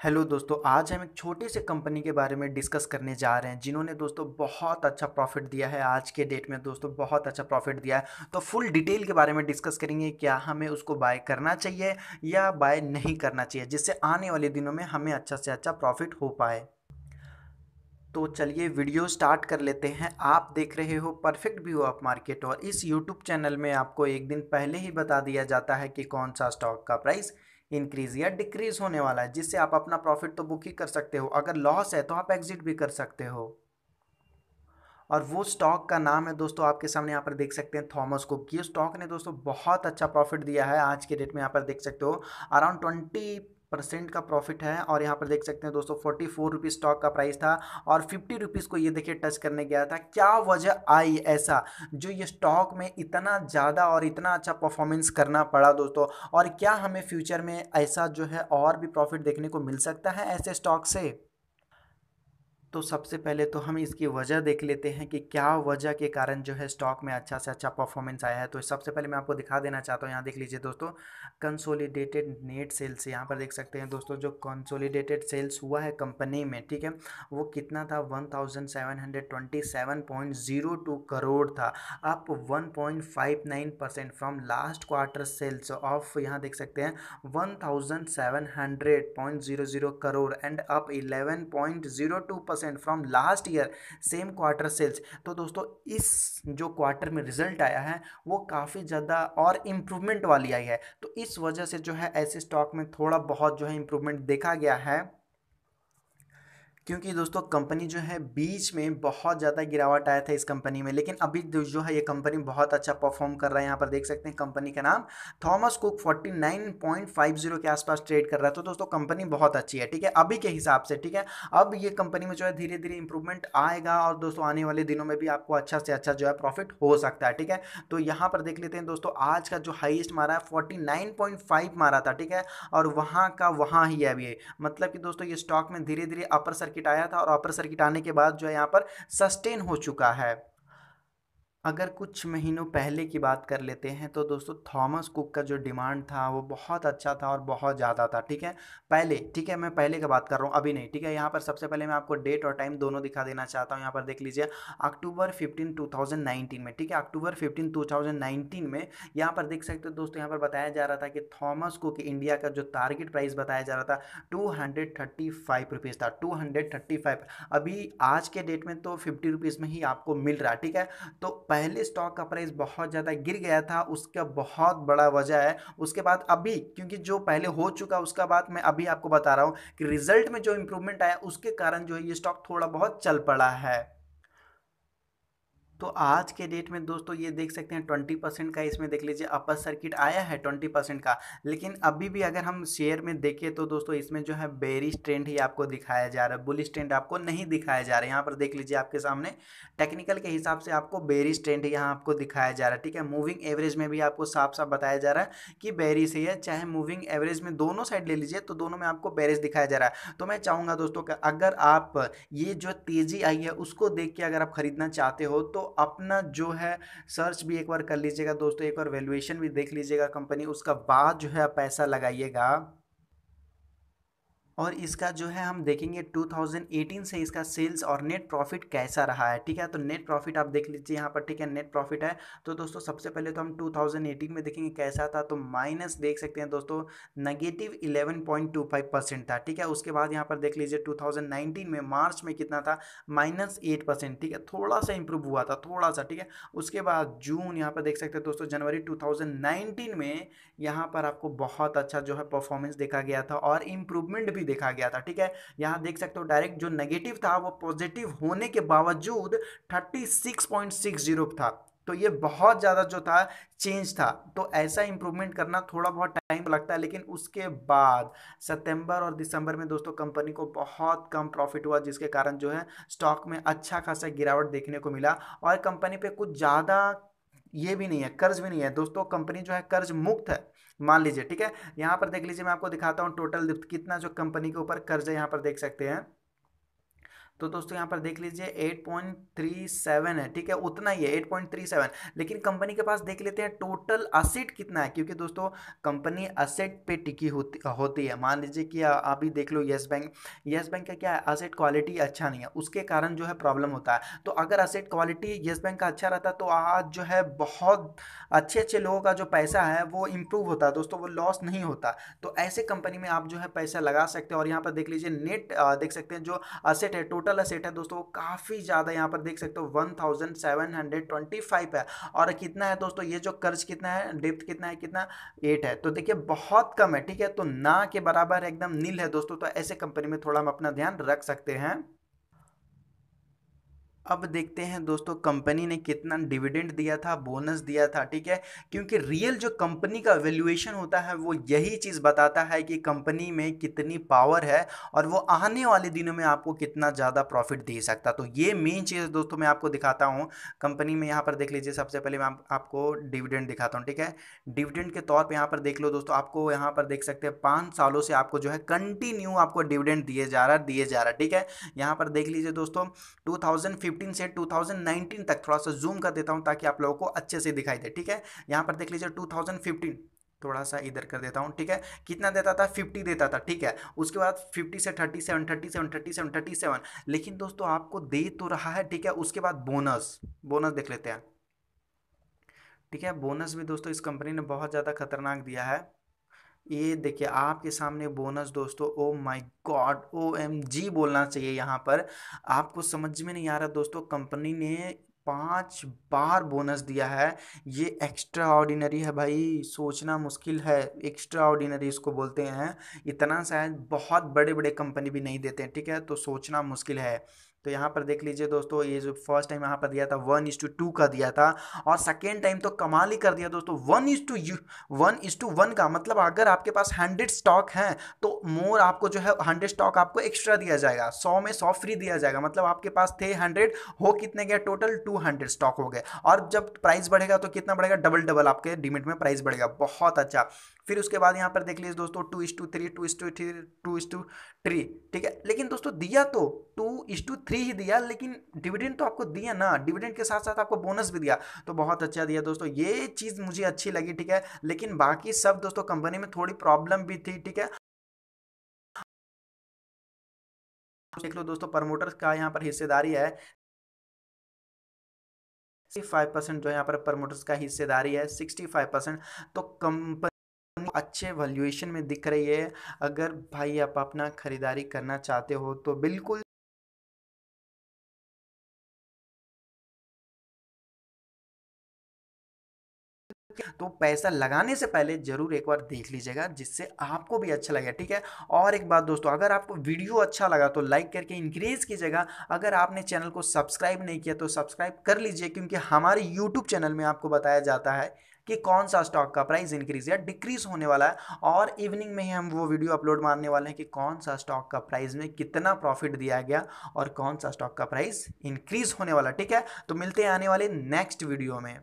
Hello दोस्तों, आज हम एक छोटे से कंपनी के बारे में डिस्कस करने जा रहे हैं, जिन्होंने दोस्तों बहुत अच्छा प्रॉफिट दिया है आज के डेट में। दोस्तों, बहुत अच्छा प्रॉफिट दिया है। तो फुल डिटेल के बारे में डिस्कस करेंगे, क्या हमें उसको बाय करना चाहिए या बाय नहीं करना चाहिए, जिससे आने वाले दिनों में हमें अच्छा से अच्छा प्रॉफिट हो पाए। तो चलिए वीडियो स्टार्ट कर लेते हैं। आप देख रहे हो परफेक्ट व्यू ऑफ़ मार्केट और इस यूट्यूब चैनल में आपको एक दिन पहले ही बता दिया जाता है कि कौन सा स्टॉक का प्राइस इंक्रीज या डिक्रीज होने वाला है, जिससे आप अपना प्रॉफिट तो बुक ही कर सकते हो। अगर लॉस है तो आप एग्जिट भी कर सकते हो। और वो स्टॉक का नाम है दोस्तों, आपके सामने यहाँ पर देख सकते हैं थॉमस कुक ये स्टॉक ने दोस्तों बहुत अच्छा प्रॉफिट दिया है आज के डेट में यहाँ पर देख सकते हो। अराउंड ट्वेंटी परसेंट का प्रॉफिट है और यहाँ पर देख सकते हैं दोस्तों, फोर्टी फोर रुपीज़ स्टॉक का प्राइस था और फिफ्टी रुपीज़ को ये देखिए टच करने गया था। क्या वजह आई ऐसा? जो ये स्टॉक में इतना ज़्यादा और इतना अच्छा परफॉर्मेंस करना पड़ा दोस्तों, और क्या हमें फ्यूचर में ऐसा जो है और भी प्रॉफिट देखने को मिल सकता है ऐसे स्टॉक से? तो सबसे पहले तो हम इसकी वजह देख लेते हैं कि क्या वजह के कारण जो है स्टॉक में अच्छा से अच्छा परफॉर्मेंस आया है। तो सबसे पहले मैं आपको दिखा देना चाहता हूँ, यहाँ देख लीजिए दोस्तों कंसोलिडेटेड नेट सेल्स यहाँ पर देख सकते हैं दोस्तों, जो कंसोलिडेटेड सेल्स हुआ है कंपनी में, ठीक है? वो कितना था? One thousand seven hundred twenty seven point zero two crore था up one point five nine percent from last quarter sales of यहाँ देख सकते हैं one thousand seven hundred point zero zero crore and up eleven point zero two percent from last year same quarter sales तो दोस्तों, इस जो quarter में result आया है, वो काफ़ी ज़्यादा और इम्प्रूवमेंट वाली आई है। तो इस वजह से जो है, ऐसे स्टॉक में थोड़ा बहुत जो है इम्प्रूवमेंट देखा गया है। क्योंकि दोस्तों कंपनी जो है बीच में बहुत ज़्यादा गिरावट आया था इस कंपनी में, लेकिन अभी जो है ये कंपनी बहुत अच्छा परफॉर्म कर रहा है। यहाँ पर देख सकते हैं कंपनी का नाम थॉमस कुक 49.50 के आसपास ट्रेड कर रहा है। तो दोस्तों कंपनी बहुत अच्छी है, ठीक है? अभी के हिसाब से, ठीक है? अब ये कंपनी में जो है धीरे धीरे इंप्रूवमेंट आएगा और दोस्तों आने वाले दिनों में भी आपको अच्छा से अच्छा जो है प्रॉफिट हो सकता है, ठीक है? तो यहाँ पर देख लेते हैं दोस्तों आज का जो हाइस्ट मारा है फोर्टी मारा था, ठीक है? और वहाँ का वहाँ ही है अभी। मतलब कि दोस्तों ये स्टॉक में धीरे धीरे अपर सर्किट सर्किट आया था और अपर सर्किट आने के बाद जो है यहाँ पर सस्टेन हो चुका है। अगर कुछ महीनों पहले की बात कर लेते हैं तो दोस्तों थॉमस कुक का जो डिमांड था, वो बहुत अच्छा था और बहुत ज़्यादा था, ठीक है? पहले, ठीक है, मैं पहले का बात कर रहा हूँ, अभी नहीं, ठीक है? यहाँ पर सबसे पहले मैं आपको डेट और टाइम दोनों दिखा देना चाहता हूँ, यहाँ पर देख लीजिए, अक्टूबर फिफ्टीन, टू में, ठीक है? अक्टूबर फिफ्टीन, टू में यहाँ पर देख सकते हो दोस्तों, यहाँ पर बताया जा रहा था कि थॉमस कुक इंडिया का जो टारगेट प्राइस बताया जा रहा था, टू हंड्रेड था, टू अभी आज के डेट में तो फिफ्टी में ही आपको मिल रहा ठीक है? तो पहले स्टॉक का प्राइस बहुत ज़्यादा गिर गया था, उसका बहुत बड़ा वजह है। उसके बाद अभी, क्योंकि जो पहले हो चुका उसका बाद मैं अभी आपको बता रहा हूँ कि रिज़ल्ट में जो इम्प्रूवमेंट आया, उसके कारण जो है ये स्टॉक थोड़ा बहुत चल पड़ा है। तो आज के डेट में दोस्तों ये देख सकते हैं ट्वेंटी परसेंट का इसमें देख लीजिए अपर सर्किट आया है ट्वेंटी परसेंट का। लेकिन अभी भी अगर हम शेयर में देखें तो दोस्तों इसमें जो है बेरिश ट्रेंड ही आपको दिखाया जा रहा है, बुलिश ट्रेंड आपको नहीं दिखाया जा रहा है। यहाँ पर देख लीजिए आपके सामने टेक्निकल के हिसाब से आपको बेरिश ट्रेंड यहाँ आपको दिखाया जा रहा है, ठीक है। मूविंग एवरेज में भी आपको साफ़ साफ़ बताया जा रहा है कि बेरिश ही है, चाहे मूविंग एवरेज में दोनों साइड ले लीजिए तो दोनों में आपको बेरिश दिखाया जा रहा है। तो मैं चाहूँगा दोस्तों अगर आप ये जो तेज़ी आई है उसको देख के अगर आप खरीदना चाहते हो तो अपना जो है सर्च भी एक बार कर लीजिएगा दोस्तों, एक बार वैल्यूएशन भी देख लीजिएगा कंपनी उसका बाद जो है पैसा लगाइएगा। और इसका जो है हम देखेंगे 2018 से इसका सेल्स और नेट प्रॉफिट कैसा रहा है, ठीक है? तो नेट प्रॉफिट आप देख लीजिए यहाँ पर, ठीक है? नेट प्रॉफिट है। तो दोस्तों, सबसे पहले तो हम 2018 में देखेंगे कैसा था तो माइनस देख सकते हैं दोस्तों नेगेटिव 11.25 परसेंट था, ठीक है? उसके बाद यहाँ पर देख लीजिए 2019 में मार्च में कितना था? माइनस एट परसेंट ठीक है? थोड़ा सा इंप्रूव हुआ था, थोड़ा सा, ठीक है? उसके बाद जून यहाँ पर देख सकते हैं दोस्तों, जनवरी टू में यहाँ पर आपको बहुत अच्छा जो है परफॉर्मेंस देखा गया था और इम्प्रूवमेंट भी देखा गया था, ठीक है? यहाँ देख सकते हो डायरेक्ट जो नेगेटिव था, वो पॉजिटिव होने के बावजूद thirty six point six zero था। तो ये बहुत ज़्यादा जो था चेंज था। तो ऐसा इंप्रूवमेंट करना थोड़ा बहुत टाइम लगता है, लेकिन उसके बाद सितंबर और दिसंबर में दोस्तों कंपनी को बहुत कम प्रॉफिट हुआ, जिसके कारण जो है स्टॉक में अच्छा खासा गिरावट देखने को मिला और कंपनी पे कुछ ज़्यादा ये भी नहीं है, कर्ज भी नहीं है। दोस्तों कंपनी जो है कर्ज मुक्त है। मान लीजिए, ठीक है? यहाँ पर देख लीजिए, मैं आपको दिखाता हूँ टोटल कितना जो कंपनी के ऊपर कर्ज है यहाँ पर देख सकते हैं। तो दोस्तों यहाँ पर देख लीजिए 8.37 है, ठीक है? उतना ही है 8.37 लेकिन कंपनी के पास देख लेते हैं टोटल असेट कितना है, क्योंकि दोस्तों कंपनी असेट पे टिकी होती होती है। मान लीजिए कि अभी देख लो येस बैंक येस बैंक का क्या है? असेट क्वालिटी अच्छा नहीं है, उसके कारण जो है प्रॉब्लम होता है। तो अगर असेट क्वालिटी येस बैंक का अच्छा रहता तो आज जो है बहुत अच्छे अच्छे लोगों का जो पैसा है वो इम्प्रूव होता है दोस्तों, वो लॉस नहीं होता। तो ऐसे कंपनी में आप जो है पैसा लगा सकते हैं और यहाँ पर देख लीजिए नेट देख सकते हैं जो असेट है, टोटल असेट है दोस्तों काफ़ी ज़्यादा यहाँ पर देख सकते हो one thousand seven hundred twenty five है। और कितना है दोस्तों, ये जो कर्ज कितना है, डेप्थ कितना है, कितना एट है। तो देखिए, बहुत कम है, ठीक है? तो ना के बराबर एकदम नील है दोस्तों तो ऐसे कंपनी में थोड़ा हम अपना ध्यान रख सकते हैं। अब देखते हैं दोस्तों कंपनी ने कितना डिविडेंड दिया था बोनस दिया था ठीक है? क्योंकि रियल जो कंपनी का वैल्यूएशन होता है वो यही चीज़ बताता है कि कंपनी में कितनी पावर है और वो आने वाले दिनों में आपको कितना ज़्यादा प्रॉफिट दे सकता। तो ये मेन चीज़ दोस्तों मैं आपको दिखाता हूँ। कंपनी में यहाँ पर देख लीजिए सबसे पहले मैं आप, आपको डिविडेंड दिखाता हूँ ठीक है? डिविडेंड के तौर पर यहाँ पर देख लो दोस्तों आपको यहाँ पर देख सकते हैं पाँच सालों से आपको जो है कंटिन्यू आपको डिविडेंड दिए जा रहा दिए जा रहा ठीक है? यहाँ पर देख लीजिए दोस्तों टू 2015 से 2019 तक थोड़ा सा जूम कर देता हूँ ताकि आप लोगों को अच्छे से दिखाई दे, ठीक है? यहाँ पर देख लीजिए 2015 थोड़ा सा इधर कर देता हूँ, ठीक है? कितना देता था? फिफ्टी देता था, ठीक है? उसके बाद फिफ्टी से thirty seven thirty seven thirty seven thirty seven लेकिन दोस्तों आपको दे तो रहा है, ठीक है? उसके बाद बोनस बोनस देख लेते हैं। ठीक है? बोनस भी दोस्तों इस कंपनी ने बहुत ज़्यादा खतरनाक दिया है। ये देखिए, आपके सामने बोनस दोस्तों ओ my God, O M G बोलना चाहिए यहाँ पर। आपको समझ में नहीं आ रहा दोस्तों, कंपनी ने पाँच बार बोनस दिया है। ये एक्स्ट्रा ऑर्डिनरी है भाई, सोचना मुश्किल है। एक्स्ट्रा ऑर्डिनरी इसको बोलते हैं। इतना शायद बहुत बड़े बड़े कंपनी भी नहीं देते हैं ठीक है? तो सोचना मुश्किल है। तो यहाँ पर देख लीजिए दोस्तों, ये जो फ़र्स्ट टाइम यहाँ पर दिया था वन इज़ टू टू का दिया था और सेकेंड टाइम तो कमाल ही कर दिया दोस्तों one is to you one is to one का मतलब अगर आपके पास हंड्रेड स्टॉक हैं तो मोर आपको जो है हंड्रेड स्टॉक आपको एक्स्ट्रा दिया जाएगा, सौ में सौ फ्री दिया जाएगा मतलब आपके पास थे हंड्रेड हो कितने गया टोटल टू हंड्रेड स्टॉक हो गए। और जब प्राइस बढ़ेगा तो कितना बढ़ेगा? डबल डबल आपके डिमिट में प्राइस बढ़ेगा, बहुत अच्छा। फिर उसके बाद यहाँ पर देख लीजिए दोस्तों two is to three two is to three two is to three ठीक है? लेकिन दोस्तों, दिया तो टू इस टू थ्री ही दिया, लेकिन डिविडेंड तो आपको दिया ना डिविडेंड के साथ साथ आपको बोनस भी दिया। तो बहुत अच्छा दिया दोस्तों, ये चीज़ मुझे अच्छी लगी, ठीक है? लेकिन बाकी सब दोस्तों कंपनी में थोड़ी प्रॉब्लम भी थी, ठीक है? देख लो दोस्तों प्रमोटर्स का यहाँ पर हिस्सेदारी है। फाइव परसेंट जो यहाँ पर प्रमोटर्स का हिस्सेदारी है सिक्सटी फाइव परसेंट तो कंपनी अच्छे वैल्यूएशन में दिख रही है। अगर भाई आप अपना ख़रीदारी करना चाहते हो तो बिल्कुल तो पैसा लगाने से पहले ज़रूर एक बार देख लीजिएगा, जिससे आपको भी अच्छा लगे, ठीक है? और एक बात दोस्तों, अगर आपको वीडियो अच्छा लगा तो लाइक करके इंक्रीज कीजिएगा। अगर आपने चैनल को सब्सक्राइब नहीं किया तो सब्सक्राइब कर लीजिए, क्योंकि हमारे यूट्यूब चैनल में आपको बताया जाता है कि कौन सा स्टॉक का प्राइस इंक्रीज या डिक्रीज होने वाला है। और इवनिंग में ही हम वो वीडियो अपलोड मारने वाले हैं कि कौन सा स्टॉक का प्राइस में कितना प्रॉफिट दिया गया और कौन सा स्टॉक का प्राइस इंक्रीज होने वाला, ठीक है? तो मिलते हैं आने वाले नेक्स्ट वीडियो में।